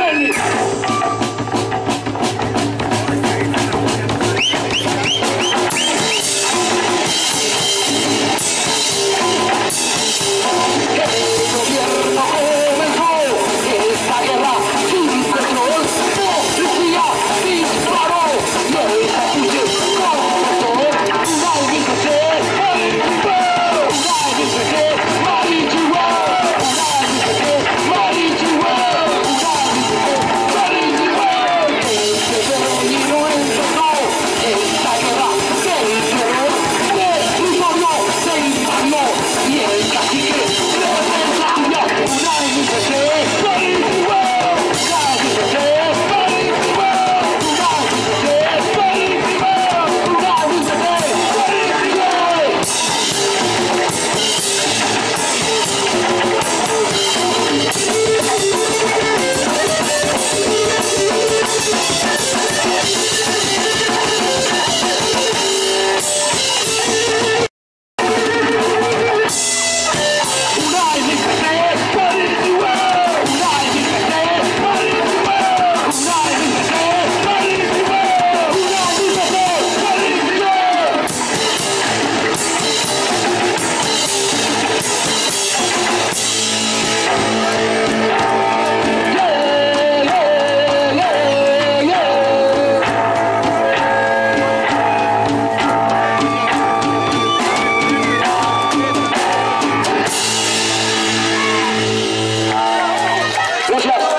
教育。持ち出す